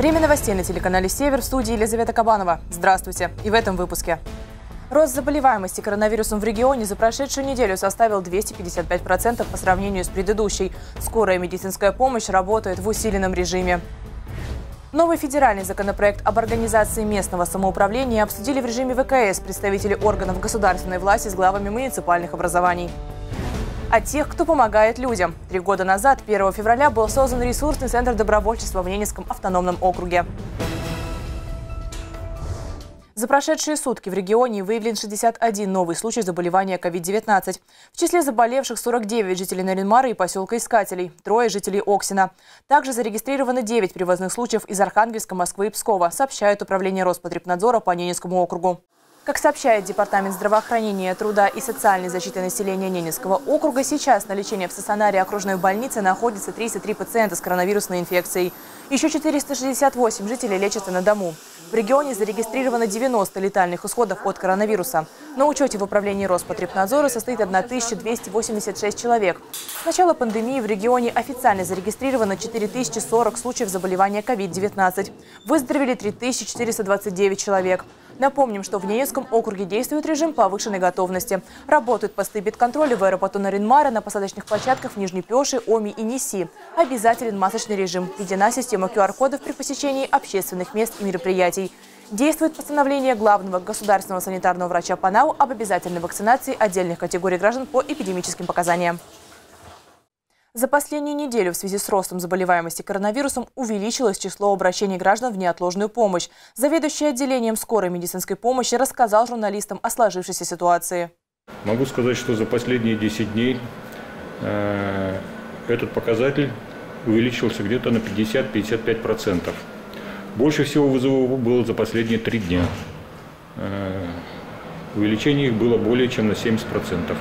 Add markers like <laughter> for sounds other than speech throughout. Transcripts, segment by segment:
Время новостей на телеканале «Север» в студии Елизавета Кабанова. Здравствуйте. И в этом выпуске. Рост заболеваемости коронавирусом в регионе за прошедшую неделю составил 255% по сравнению с предыдущей. Скорая медицинская помощь работает в усиленном режиме. Новый федеральный законопроект об организации местного самоуправления обсудили в режиме ВКС представители органов государственной власти с главами муниципальных образований. О тех, кто помогает людям. Три года назад, 1 февраля, был создан ресурсный центр добровольчества в Ненецком автономном округе. За прошедшие сутки в регионе выявлен 61 новый случай заболевания COVID-19. В числе заболевших 49 жителей Наринмара и поселка Искателей, трое жителей Оксина. Также зарегистрировано 9 привозных случаев из Архангельска, Москвы и Пскова, сообщает Управление Роспотребнадзора по Ненецкому округу. Как сообщает Департамент здравоохранения, труда и социальной защиты населения Ненецкого округа, сейчас на лечении в стационаре окружной больницы находится 33 пациента с коронавирусной инфекцией. Еще 468 жителей лечатся на дому. В регионе зарегистрировано 90 летальных исходов от коронавируса. На учете в управлении Роспотребнадзора состоит 1286 человек. С начала пандемии в регионе официально зарегистрировано 4040 случаев заболевания COVID-19. Выздоровели 3429 человек. Напомним, что в Ненецком округе действует режим повышенной готовности. Работают посты бедконтроля в аэропорту Наринмара, на посадочных площадках в Нижней Пеше, Оми и Неси. Обязателен масочный режим. Введена система QR-кодов при посещении общественных мест и мероприятий. Действует постановление главного государственного санитарного врача Панау об обязательной вакцинации отдельных категорий граждан по эпидемическим показаниям. За последнюю неделю в связи с ростом заболеваемости коронавирусом увеличилось число обращений граждан в неотложную помощь. Заведующий отделением скорой медицинской помощи рассказал журналистам о сложившейся ситуации. Могу сказать, что за последние 10 дней э, этот показатель увеличился где-то на 50-55%. Больше всего вызовов было за последние три дня. Э, увеличение их было более чем на 70%.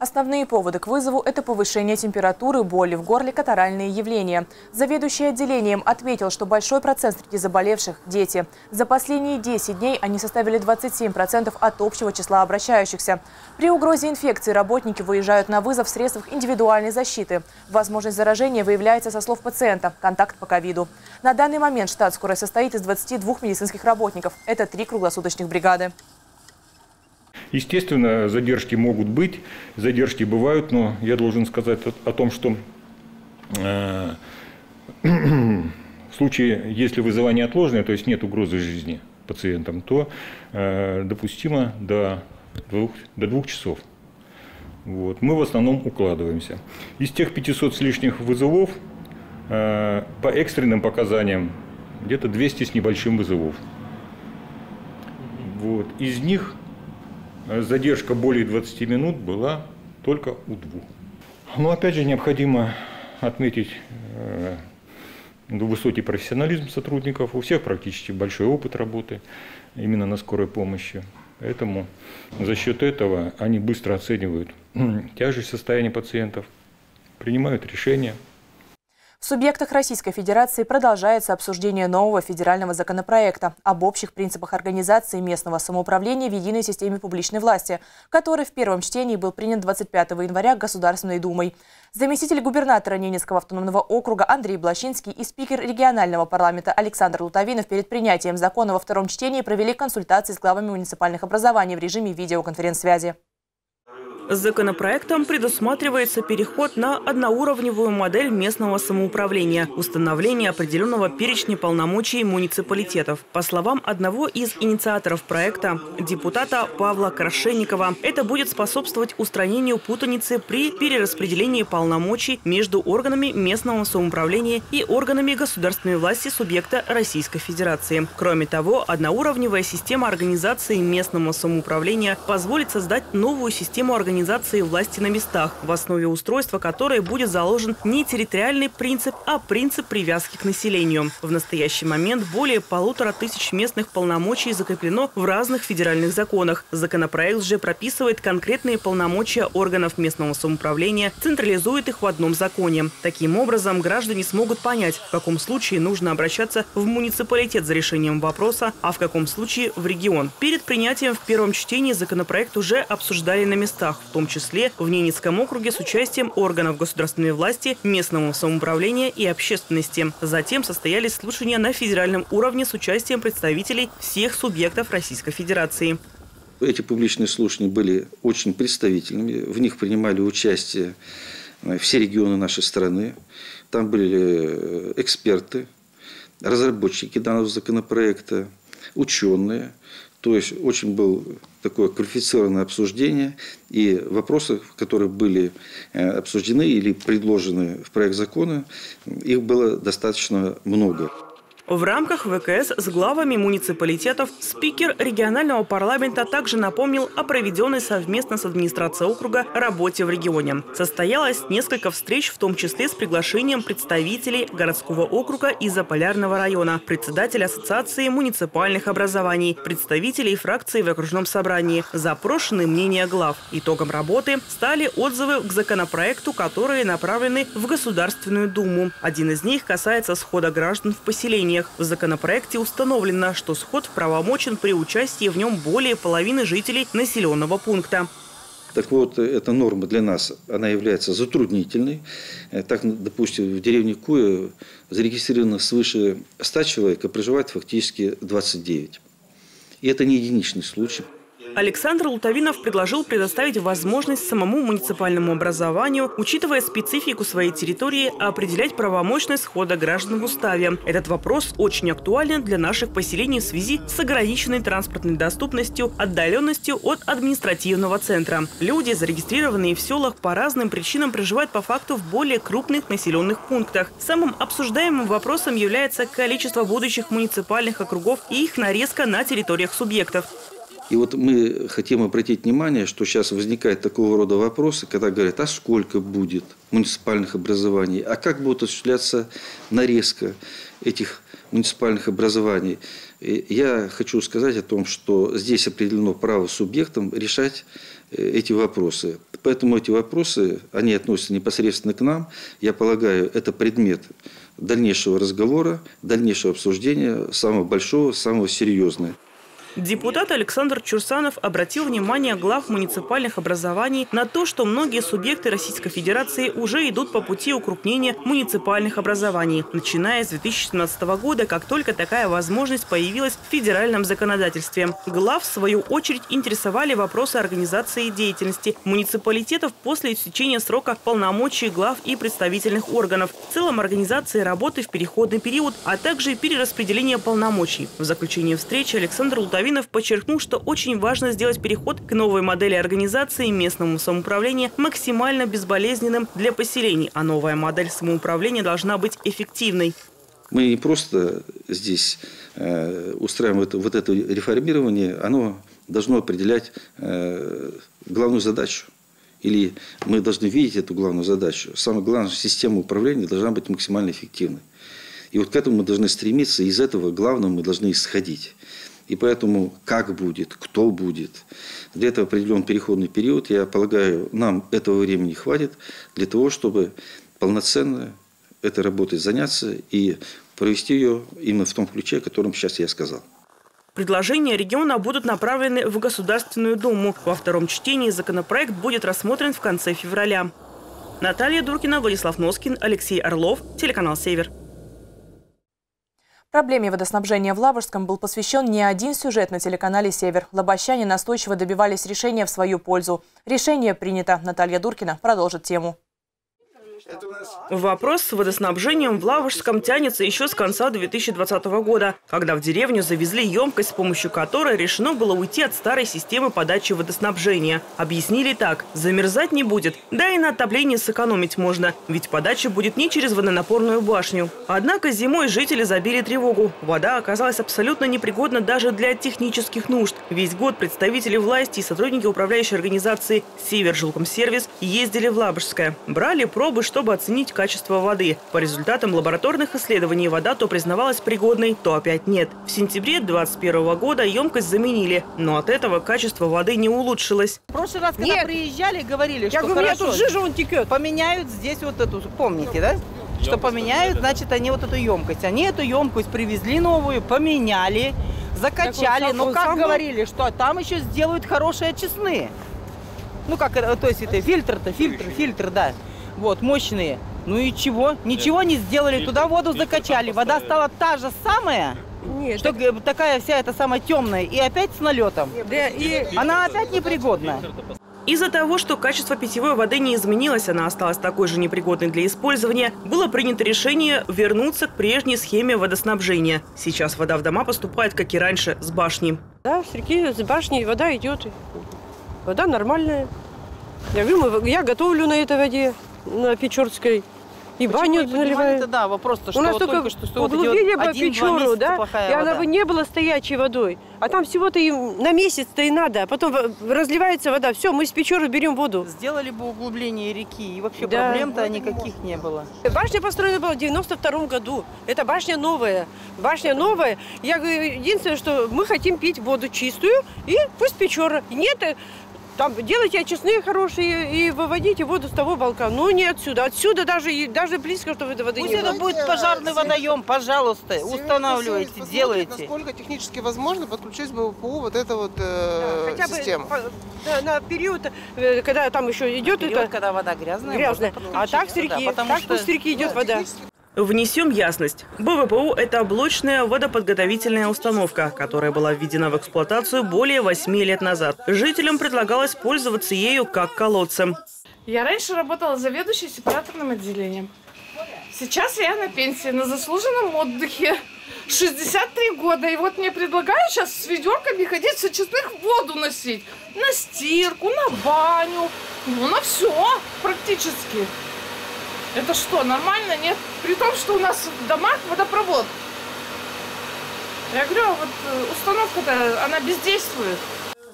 Основные поводы к вызову – это повышение температуры, боли в горле, катаральные явления. Заведующий отделением отметил, что большой процент среди заболевших – дети. За последние 10 дней они составили 27% от общего числа обращающихся. При угрозе инфекции работники выезжают на вызов в средствах индивидуальной защиты. Возможность заражения выявляется со слов пациента – контакт по ковиду. На данный момент штат скорой состоит из 22 медицинских работников. Это три круглосуточных бригады. Естественно, задержки могут быть, задержки бывают, но я должен сказать о, том, что э, <clears throat> в случае, если вызывание отложенное, то есть нет угрозы жизни пациентам, то э, допустимо до двух, до двух часов. Вот. Мы в основном укладываемся. Из тех 500 с лишних вызовов э, по экстренным показаниям где-то 200 с небольшим вызовов. Вот. Из них задержка более 20 минут была только у двух. Но опять же необходимо отметить э, высокий профессионализм сотрудников. У всех практически большой опыт работы именно на скорой помощи. Поэтому за счет этого они быстро оценивают тяжесть состояния пациентов, принимают решения – в субъектах Российской Федерации продолжается обсуждение нового федерального законопроекта об общих принципах организации местного самоуправления в единой системе публичной власти, который в первом чтении был принят 25 января Государственной Думой. Заместитель губернатора Ненецкого автономного округа Андрей Блащинский и спикер регионального парламента Александр Лутовинов перед принятием закона во втором чтении провели консультации с главами муниципальных образований в режиме видеоконференц-связи. Законопроектом предусматривается переход на одноуровневую модель местного самоуправления, установление определенного перечня полномочий муниципалитетов. По словам одного из инициаторов проекта, депутата Павла Крашенникова, это будет способствовать устранению путаницы при перераспределении полномочий между органами местного самоуправления и органами государственной власти субъекта Российской Федерации. Кроме того, одноуровневая система организации местного самоуправления позволит создать новую систему организации организации власти на местах, в основе устройства которой будет заложен не территориальный принцип, а принцип привязки к населению. В настоящий момент более полутора тысяч местных полномочий закреплено в разных федеральных законах. Законопроект же прописывает конкретные полномочия органов местного самоуправления, централизует их в одном законе. Таким образом, граждане смогут понять, в каком случае нужно обращаться в муниципалитет за решением вопроса, а в каком случае в регион. Перед принятием в первом чтении законопроект уже обсуждали на местах в том числе в Ненецком округе с участием органов государственной власти, местного самоуправления и общественности. Затем состоялись слушания на федеральном уровне с участием представителей всех субъектов Российской Федерации. Эти публичные слушания были очень представительными. В них принимали участие э, все регионы нашей страны. Там были э, эксперты, разработчики данного законопроекта, ученые. То есть очень было такое квалифицированное обсуждение. И вопросы, которые были э, обсуждены или предложены в проект закона, их было достаточно много. В рамках ВКС с главами муниципалитетов спикер регионального парламента также напомнил о проведенной совместно с администрацией округа работе в регионе. Состоялось несколько встреч, в том числе с приглашением представителей городского округа и Заполярного района, председателя Ассоциации муниципальных образований, представителей фракции в окружном собрании. Запрошены мнения глав. Итогом работы стали отзывы к законопроекту, которые направлены в Государственную Думу. Один из них касается схода граждан в поселение решениях. В законопроекте установлено, что сход правомочен при участии в нем более половины жителей населенного пункта. Так вот, эта норма для нас, она является затруднительной. Э, так, допустим, в деревне Куя зарегистрировано свыше 100 человек, а проживает фактически 29. И это не единичный случай. Александр Лутовинов предложил предоставить возможность самому муниципальному образованию, учитывая специфику своей территории, определять правомощность схода граждан в уставе. Этот вопрос очень актуален для наших поселений в связи с ограниченной транспортной доступностью, отдаленностью от административного центра. Люди, зарегистрированные в селах, по разным причинам проживают по факту в более крупных населенных пунктах. Самым обсуждаемым вопросом является количество будущих муниципальных округов и их нарезка на территориях субъектов. И вот мы хотим обратить внимание, что сейчас возникают такого рода вопросы, когда говорят, а сколько будет муниципальных образований, а как будет осуществляться нарезка этих муниципальных образований. Я хочу сказать о том, что здесь определено право субъектам решать э, эти вопросы. Поэтому эти вопросы, они относятся непосредственно к нам. Я полагаю, это предмет дальнейшего разговора, дальнейшего обсуждения, самого большого, самого серьезного. Депутат Александр Чурсанов обратил внимание глав муниципальных образований на то, что многие субъекты Российской Федерации уже идут по пути укрупнения муниципальных образований, начиная с 2017 года, как только такая возможность появилась в федеральном законодательстве. Глав, в свою очередь, интересовали вопросы организации деятельности муниципалитетов после истечения срока полномочий глав и представительных органов, в целом организации работы в переходный период, а также перераспределение полномочий. В заключение встречи Александр Лутовин Лавинов подчеркнул, что очень важно сделать переход к новой модели организации местному самоуправления максимально безболезненным для поселений, а новая модель самоуправления должна быть эффективной. Мы не просто здесь э, устраиваем это, вот это реформирование, оно должно определять э, главную задачу. Или мы должны видеть эту главную задачу. Самое главное, система управления должна быть максимально эффективной. И вот к этому мы должны стремиться, и из этого главного мы должны исходить. И поэтому как будет, кто будет. Для этого определен переходный период. Я полагаю, нам этого времени хватит для того, чтобы полноценно этой работой заняться и провести ее именно в том ключе, о котором сейчас я сказал. Предложения региона будут направлены в Государственную Думу. Во втором чтении законопроект будет рассмотрен в конце февраля. Наталья Дуркина, Владислав Носкин, Алексей Орлов, телеканал «Север». Проблеме водоснабжения в Лабожском был посвящен не один сюжет на телеканале «Север». Лобощане настойчиво добивались решения в свою пользу. Решение принято. Наталья Дуркина продолжит тему. Вопрос с водоснабжением в Лавушском тянется еще с конца 2020 года, когда в деревню завезли емкость, с помощью которой решено было уйти от старой системы подачи водоснабжения. Объяснили так – замерзать не будет, да и на отоплении сэкономить можно, ведь подача будет не через водонапорную башню. Однако зимой жители забили тревогу. Вода оказалась абсолютно непригодна даже для технических нужд. Весь год представители власти и сотрудники управляющей организации «Север Жилкомсервис» ездили в Лабожское, брали пробы, чтобы оценить качество воды. По результатам лабораторных исследований вода то признавалась пригодной, то опять нет. В сентябре 2021 года емкость заменили, но от этого качество воды не улучшилось. В прошлый раз, когда нет. приезжали, говорили, Я что говорю, хорошо, тут жижа он текет. поменяют здесь вот эту, помните, да? Что поменяют, значит, они вот эту емкость. Они эту емкость привезли новую, поменяли, закачали. Но как говорили, что там еще сделают хорошие очистные. Ну, как, то есть это фильтр-то, фильтр, фильтр, да. Вот, мощные. Ну и чего? Ничего не сделали, туда воду закачали. Вода стала та же самая, Нет, что э, такая вся эта самая темная, и опять с налетом. да, и Она опять непригодна. Из-за того, что качество питьевой воды не изменилось, она осталась такой же непригодной для использования, было принято решение вернуться к прежней схеме водоснабжения. Сейчас вода в дома поступает, как и раньше, с башни. да, с реки, с башни вода идет. Вода нормальная. Я говорю, я готовлю на этой воде, на Печорской. И баню наливаю. Это да, вопрос-то, что У нас вот только, только что, что вот углубление идет по Печору, да, и она вода. бы не была стоячей водой. А там всего-то и на месяц-то и надо. А потом разливается вода. Все, мы с Печоры берем воду. Сделали бы углубление реки, и вообще Да. проблем-то никаких не было. Башня построена была в 92 году. Это башня новая. Башня новая. Я говорю, единственное, что мы хотим пить воду чистую, и пусть Печора. Нет, э, там делайте очистные хорошие и выводите воду с того балка. Но не отсюда. Отсюда даже, и- даже близко, что этой воды Пусть не это будет пожарный водоем, пожалуйста, Северный устанавливайте, посмотрит, делайте. Насколько технически возможно подключить бы ПУ вот эту вот э, Хотя бы систему. по- да, на период, э, когда там еще идет Вперед, это когда вода грязная, грязная. А так с да, реки, потому так что с реки идет вода. Технически Внесем ясность. БВПУ – это блочная водоподготовительная установка, которая была введена в эксплуатацию более 8 лет назад. Жителям предлагалось пользоваться ею как колодцем. Я раньше работала заведующей сепараторным отделением. Сейчас я на пенсии, на заслуженном отдыхе. 63 года. И вот мне предлагают сейчас с ведерками ходить с очистных воду носить. На стирку, на баню, ну на все практически. Это что, нормально, нет? При том, что у нас в домах водопровод. Я говорю, а вот э, установка-то, она бездействует.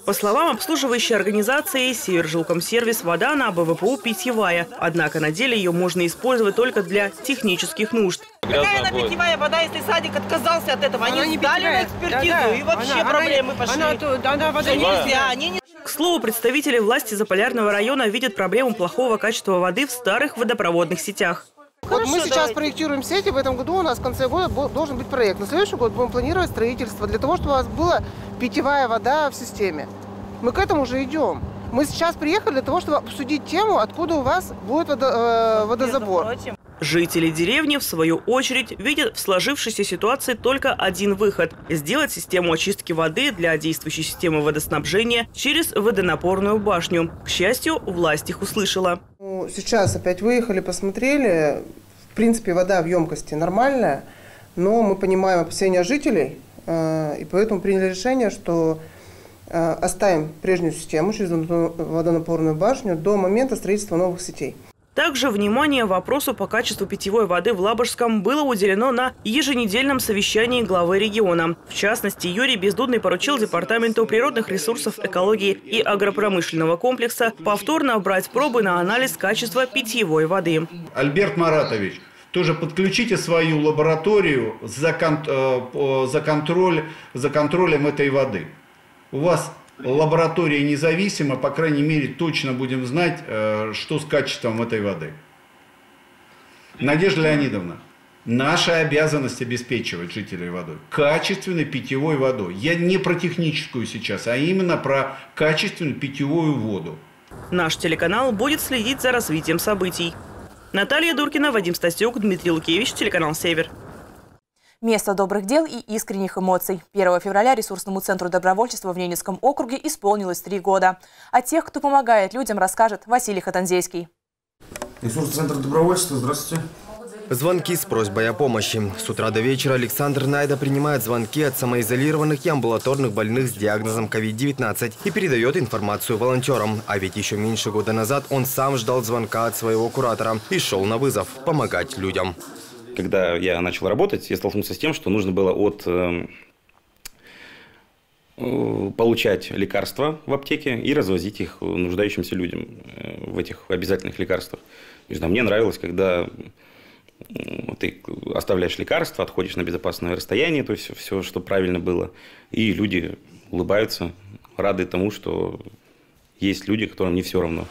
По словам обслуживающей организации «Севержилкомсервис», вода на БВПУ питьевая. Однако на деле ее можно использовать только для технических нужд. Какая она питьевая вода, если садик отказался от этого? Они Она не сдали на питьевая. экспертизу, Да-да. и вообще Она- проблемы она- пошли. Она, то- она вода нельзя, они не К слову, представители власти Заполярного района видят проблему плохого качества воды в старых водопроводных сетях. Вот мы Хорошо, сейчас давайте. проектируем сети, в этом году у нас в конце года должен быть проект. На следующий год будем планировать строительство для того, чтобы у вас была питьевая вода в системе. Мы к этому уже идем. Мы сейчас приехали для того, чтобы обсудить тему, откуда у вас будет водо- э, водозабор. Между прочим, Жители деревни, в свою очередь, видят в сложившейся ситуации только один выход – сделать систему очистки воды для действующей системы водоснабжения через водонапорную башню. К счастью, власть их услышала. Ну, Сейчас опять выехали, посмотрели. В принципе, вода в емкости нормальная, но мы понимаем опасения жителей, э, и поэтому приняли решение, что э, оставим прежнюю систему через водонапорную башню до момента строительства новых сетей. Также внимание вопросу по качеству питьевой воды в Лабожском было уделено на еженедельном совещании главы региона. В частности, Юрий Бездудный поручил Департаменту природных ресурсов, экологии и агропромышленного комплекса повторно брать пробы на анализ качества питьевой воды. Альберт Маратович, тоже подключите свою лабораторию за, кон- э, за, контроль, за контролем этой воды. У вас лаборатория независима, по крайней мере, точно будем знать, э, что с качеством этой воды. Надежда Леонидовна, наша обязанность обеспечивать жителей водой, качественной питьевой водой. Я не про техническую сейчас, а именно про качественную питьевую воду. Наш телеканал будет следить за развитием событий. Наталья Дуркина, Вадим Стасюк, Дмитрий Лукевич, телеканал «Север». Место добрых дел и искренних эмоций. 1 февраля ресурсному центру добровольчества в Ненецком округе исполнилось три года. О тех, кто помогает людям, расскажет Василий Хатанзейский. Ресурс-центр добровольчества, здравствуйте. Звонки с просьбой о помощи. С утра до вечера Александр Найда принимает звонки от самоизолированных и амбулаторных больных с диагнозом COVID-19 и передает информацию волонтерам. А ведь еще меньше года назад он сам ждал звонка от своего куратора и шел на вызов помогать людям. Когда я начал работать, я столкнулся с тем, что нужно было от э, э, получать лекарства в аптеке и развозить их нуждающимся людям э, в этих обязательных лекарствах. Не знаю, мне нравилось, когда ты оставляешь лекарства, отходишь на безопасное расстояние, то есть все, что правильно было, и люди улыбаются, рады тому, что есть люди, которым не все равно.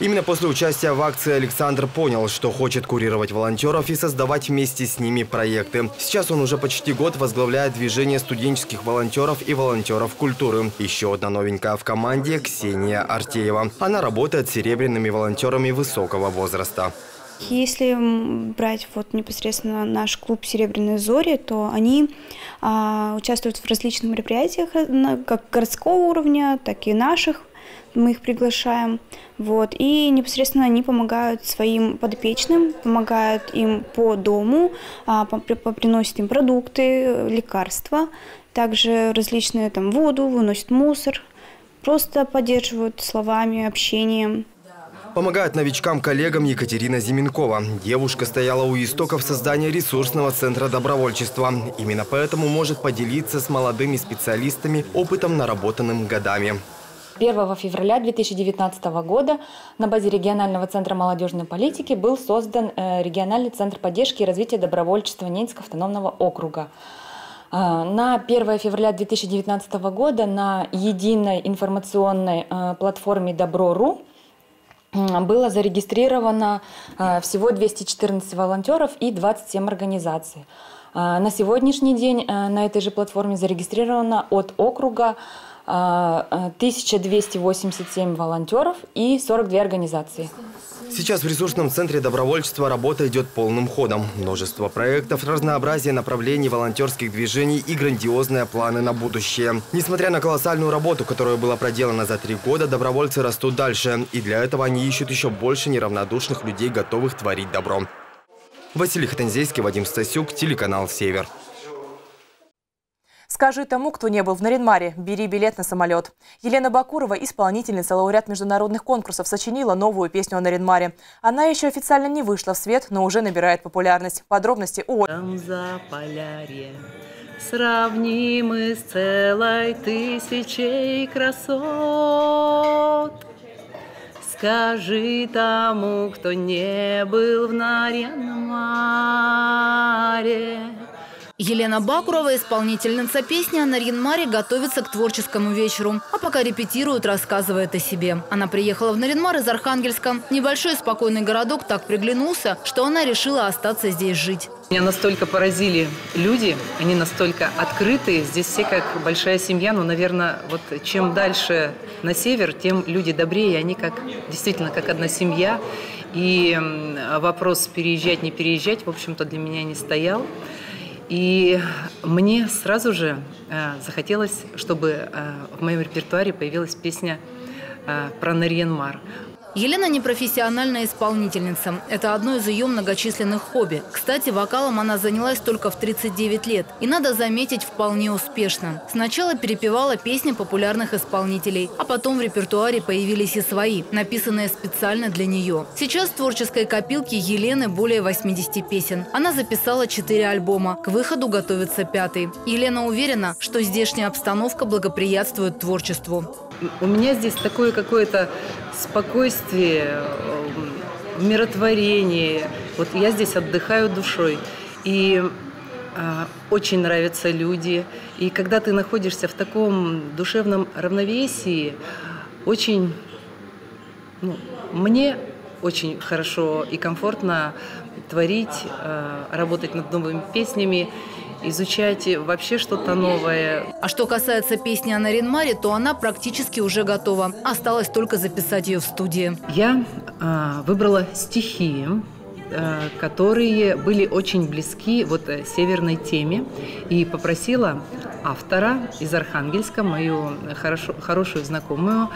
Именно после участия в акции Александр понял, что хочет курировать волонтеров и создавать вместе с ними проекты. Сейчас он уже почти год возглавляет движение студенческих волонтеров и волонтеров культуры. Еще одна новенькая в команде – Ксения Артеева. Она работает с серебряными волонтерами высокого возраста. Если брать вот непосредственно наш клуб «Серебряные зори», то они а, участвуют в различных мероприятиях на, как городского уровня, так и наших. Мы их приглашаем. Вот, и непосредственно они помогают своим подопечным, помогают им по дому, а, приносят им продукты, лекарства, также различные там воду, выносят мусор, просто поддерживают словами, общением. Помогает новичкам-коллегам Екатерина Зименкова. Девушка стояла у истоков создания ресурсного центра добровольчества. Именно поэтому может поделиться с молодыми специалистами опытом, наработанным годами. 1 февраля 2019 года на базе регионального центра молодежной политики был создан э, региональный центр поддержки и развития добровольчества Ненецкого автономного округа. Э, на 1 февраля 2019 года на единой информационной э, платформе Добро.ру было зарегистрировано всего 214 волонтеров и 27 организаций. На сегодняшний день на этой же платформе зарегистрировано от округа 1287 волонтеров и 42 организации. Сейчас в ресурсном центре добровольчества работа идет полным ходом. Множество проектов, разнообразие направлений волонтерских движений и грандиозные планы на будущее. Несмотря на колоссальную работу, которая была проделана за три года, добровольцы растут дальше. И для этого они ищут еще больше неравнодушных людей, готовых творить добро. Василий Хатанзейский, Вадим Стасюк, телеканал «Север». Скажи тому, кто не был в Наринмаре, бери билет на самолет. Елена Бакурова, исполнительница, лауреат международных конкурсов, сочинила новую песню о Наринмаре. Она еще официально не вышла в свет, но уже набирает популярность. Подробности у Там за полярье сравнимы с целой тысячей красот. Скажи тому, кто не был в Нарьянмаре, Елена Бакурова, исполнительница песни о Нарьинмаре, готовится к творческому вечеру. А пока репетирует, рассказывает о себе. Она приехала в Нарьинмар из Архангельска. Небольшой спокойный городок так приглянулся, что она решила остаться здесь жить. Меня настолько поразили люди, они настолько открытые. Здесь все как большая семья, но, наверное, вот чем дальше на север, тем люди добрее, они как действительно как одна семья. И вопрос переезжать, не переезжать, в общем-то, для меня не стоял. И мне сразу же э, захотелось, чтобы э, в моем репертуаре появилась песня э, про Нарьенмар. Елена не профессиональная исполнительница. Это одно из ее многочисленных хобби. Кстати, вокалом она занялась только в 39 лет. И надо заметить, вполне успешно. Сначала перепевала песни популярных исполнителей, а потом в репертуаре появились и свои, написанные специально для нее. Сейчас в творческой копилке Елены более 80 песен. Она записала 4 альбома. К выходу готовится пятый. Елена уверена, что здешняя обстановка благоприятствует творчеству. У меня здесь такое какое-то спокойствие, умиротворение. Вот я здесь отдыхаю душой. И э, очень нравятся люди. И когда ты находишься в таком душевном равновесии, очень, ну, мне очень хорошо и комфортно творить, э, работать над новыми песнями изучать вообще что-то новое. А что касается песни о Наринмаре, то она практически уже готова. Осталось только записать ее в студии. Я э, выбрала стихи, э, которые были очень близки вот э, северной теме и попросила автора из Архангельска, мою хорошо, хорошую знакомую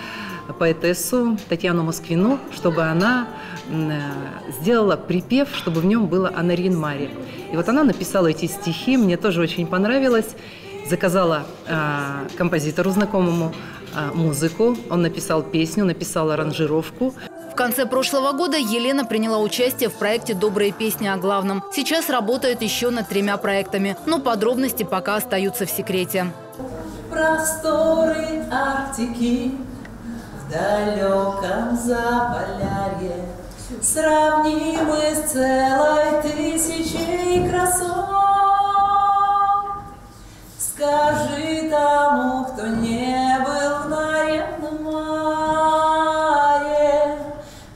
поэтессу Татьяну Москвину, чтобы она э, сделала припев, чтобы в нем было о Нарьинмаре. И вот она написала эти стихи, мне тоже очень понравилось. Заказала э, композитору знакомому э, музыку, он написал песню, написал аранжировку. В конце прошлого года Елена приняла участие в проекте «Добрые песни о главном». Сейчас работает еще над тремя проектами, но подробности пока остаются в секрете. Просторы Арктики далеком Заполярье, Сравнимы с целой тысячей красот. Скажи тому, кто не был в Наренном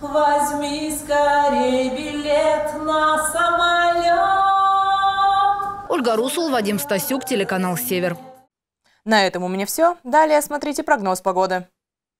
Возьми скорее билет на самолет. Ольга Русул, Вадим Стасюк, телеканал «Север». На этом у меня все. Далее смотрите прогноз погоды.